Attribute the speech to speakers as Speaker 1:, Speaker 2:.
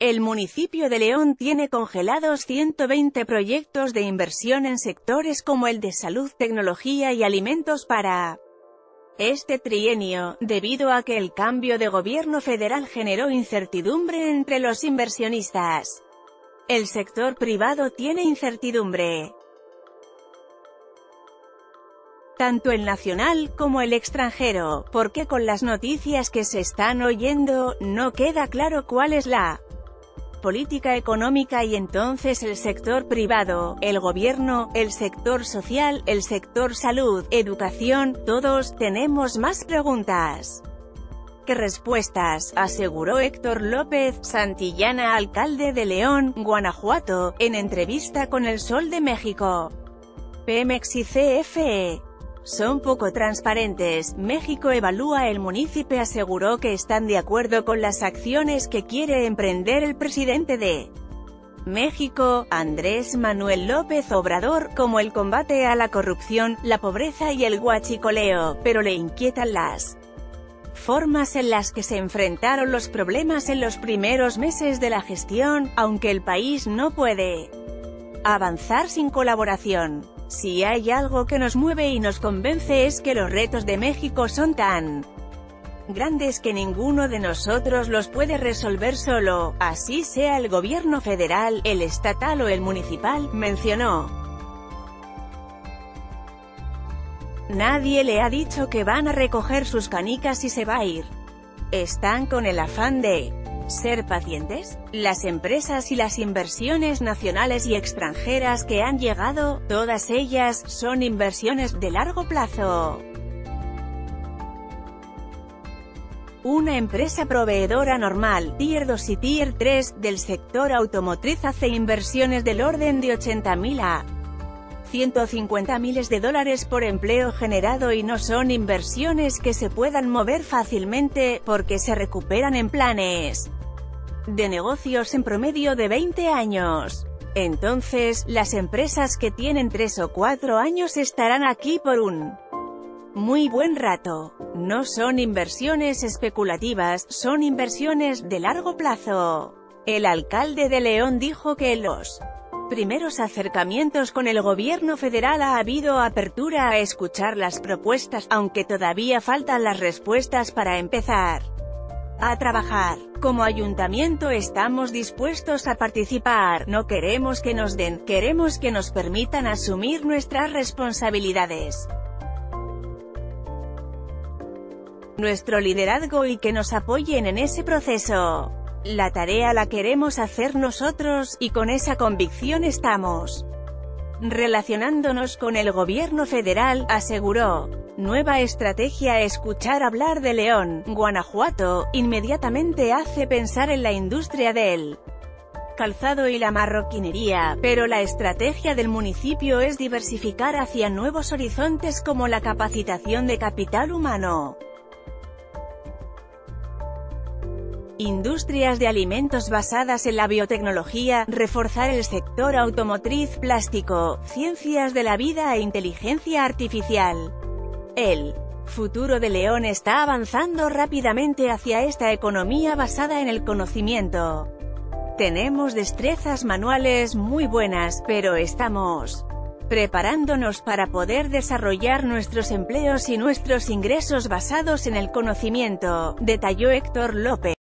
Speaker 1: El municipio de León tiene congelados 120 proyectos de inversión en sectores como el de salud, tecnología y alimentos para este trienio, debido a que el cambio de gobierno federal generó incertidumbre entre los inversionistas. El sector privado tiene incertidumbre. tanto el nacional como el extranjero, porque con las noticias que se están oyendo, no queda claro cuál es la política económica y entonces el sector privado, el gobierno, el sector social, el sector salud, educación, todos tenemos más preguntas. Que respuestas, aseguró Héctor López Santillana, alcalde de León, Guanajuato, en entrevista con El Sol de México. Pemex y CFE son poco transparentes. México evalúa el municipio aseguró que están de acuerdo con las acciones que quiere emprender el presidente de México, Andrés Manuel López Obrador, como el combate a la corrupción, la pobreza y el guachicoleo, pero le inquietan las formas en las que se enfrentaron los problemas en los primeros meses de la gestión, aunque el país no puede avanzar sin colaboración. Si hay algo que nos mueve y nos convence es que los retos de México son tan grandes que ninguno de nosotros los puede resolver solo, así sea el gobierno federal, el estatal o el municipal, mencionó. Nadie le ha dicho que van a recoger sus canicas y se va a ir. Están con el afán de ser pacientes? Las empresas y las inversiones nacionales y extranjeras que han llegado, todas ellas, son inversiones de largo plazo. Una empresa proveedora normal, Tier 2 y Tier 3, del sector automotriz hace inversiones del orden de 80.000 a 150 miles de dólares por empleo generado y no son inversiones que se puedan mover fácilmente, porque se recuperan en planes de negocios en promedio de 20 años. Entonces, las empresas que tienen 3 o 4 años estarán aquí por un muy buen rato. No son inversiones especulativas, son inversiones de largo plazo. El alcalde de León dijo que los primeros acercamientos con el gobierno federal ha habido apertura a escuchar las propuestas, aunque todavía faltan las respuestas para empezar a trabajar. Como ayuntamiento estamos dispuestos a participar, no queremos que nos den, queremos que nos permitan asumir nuestras responsabilidades. Nuestro liderazgo y que nos apoyen en ese proceso. La tarea la queremos hacer nosotros, y con esa convicción estamos relacionándonos con el gobierno federal, aseguró. Nueva estrategia Escuchar hablar de León, Guanajuato, inmediatamente hace pensar en la industria del calzado y la marroquinería, pero la estrategia del municipio es diversificar hacia nuevos horizontes como la capacitación de capital humano. Industrias de alimentos basadas en la biotecnología, reforzar el sector automotriz, plástico, ciencias de la vida e inteligencia artificial. El futuro de León está avanzando rápidamente hacia esta economía basada en el conocimiento. Tenemos destrezas manuales muy buenas, pero estamos preparándonos para poder desarrollar nuestros empleos y nuestros ingresos basados en el conocimiento, detalló Héctor López.